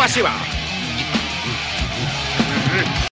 Спасибо.